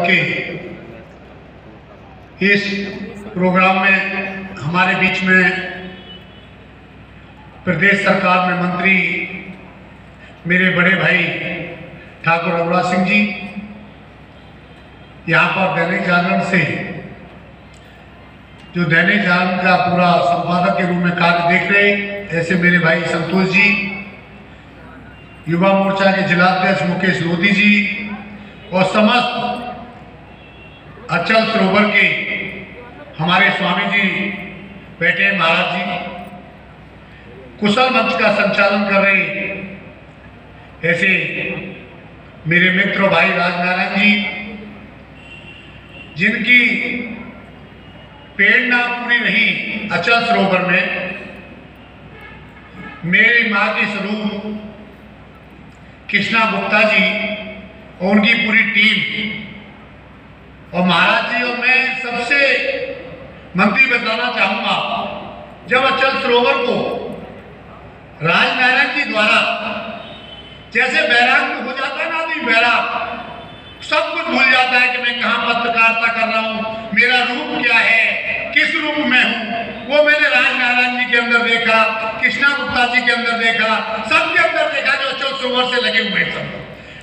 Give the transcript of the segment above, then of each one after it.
के इस प्रोग्राम में, हमारे बीच में प्रदेश सरकार में मंत्री, मेरे बड़े भाई ठाकुर अवरा सिंह जी, यहाँ पर दैनिक जागरण से, जो दैनिक जागरण का पूरा संपादक के रूप में कार्य देख रहे ऐसे मेरे भाई संतोष जी, युवा मोर्चा के जिलाध्यक्ष मुकेश लोधी जी और समस्त अचल सरोवर के हमारे स्वामी जी बैठे महाराज जी कुशल मंच का संचालन कर रहे ऐसे मेरे मित्र भाई राजनारायण जी, जिनकी प्रेरणा पूरी रही अचल सरोवर में, मेरी माँ के स्वरूप कृष्णा गुप्ता जी और उनकी पूरी टीम और महाराज जी और मैं सबसे मंत्री बताना चाहूँगा, जब अचल सरोवर को राजनारायण जी द्वारा जैसे बैराग हो जाता है ना आदमी बैराग, सब कुछ भूल जाता है कि मैं कहाँ पत्रकारिता कर रहा हूँ, मेरा रूप क्या है, किस रूप में हूँ? वो मैंने राजनारायण जी के अंदर देखा, कृष्णा गुप्ता जी के अंदर देखा, सबके अंदर देखा जो अचल सरोवर से लगे हुए सब।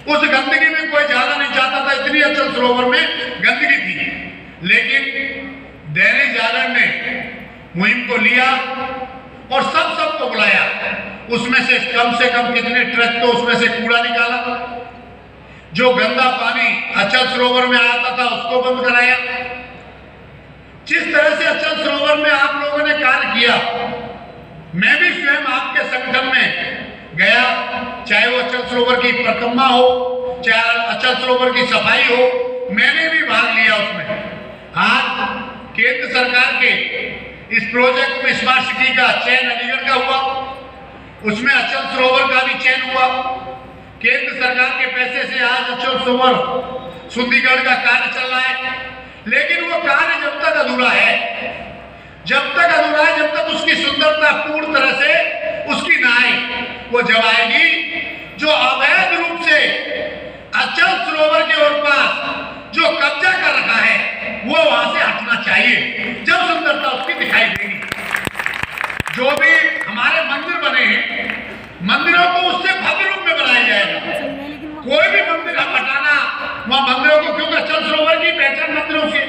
उस गंदगी में कोई जाना नहीं चाहता था, इतनी अचल सरोवर में गंदगी थी। लेकिन दैनिक जागरण ने मुहिम को लिया और सब सबको बुलाया। उसमें से कम से कम कितने ट्रक तो उसमें से कूड़ा निकाला। जो गंदा पानी अचल सरोवर में आता था, उसको बंद कराया। जिस तरह से अचल सरोवर में आप लोगों ने कार्य किया, मैं भी स्वयं आपके संगठन में गया, चाहे वो अचल सरोवर की परिक्रमा हो, चाहे अचल सरोवर की सफ़ाई हो, मैंने भी भाग लिया उसमें। आज केंद्र सरकार के इस प्रोजेक्ट में स्मार्ट सिटी का चयन अलीगढ़ का हुआ, उसमें अचल सरोवर का भी चयन हुआ। केंद्र सरकार के पैसे से आज अचल सरोवर सुंदीगढ़ का कार्य चल रहा है, लेकिन वो कार्य जब तक अधूरा है, जब तक अधूरा है, जब तक उसकी सुंदरता पूर्ण तरह से उसकी ना आए, वो जब आएगी जो अवैध रूप से अचल सरोवर के ओर पास जो कब्जा कर रखा है वो वहाँ से हटना चाहिए जब सुंदरता उसकी दिखाई देगी जो भी हमारे मंदिर बने हैं मंदिरों को उससे भव्य रूप में बनाया जाएगा। कोई भी मंदिर हम हटाना वहाँ मंदिरों को क्योंकि अचल सरोवर की पहचान मंदिरों से।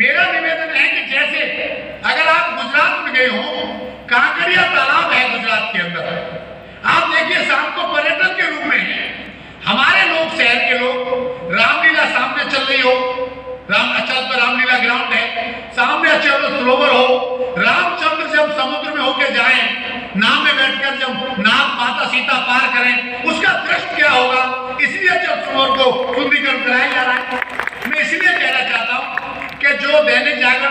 मेरा निवेदन है कि जैसे अगर आप गुजरात में गए हो कांकरिया तालाब है गुजरात के अंदर। आप देखिए शाम को पर्यटन के रूप में हमारे लोग शहर के लोग रामलीला सामने चल रही हो। राम अचल पर रामलीला ग्राउंड है। सामने अचल सरोवर हो। जाएँ, नाव में बैठकर जब नाव माता सीता पार करें, उसका दृष्ट क्या होगा? इसलिए जब सरोवर को शुद्धिकरण कराया जा रहा है, मैं इसलिए कहना चाहता हूँ कि जो दैनिक जागरण